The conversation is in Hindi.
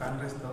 కాంగ్రెస్తో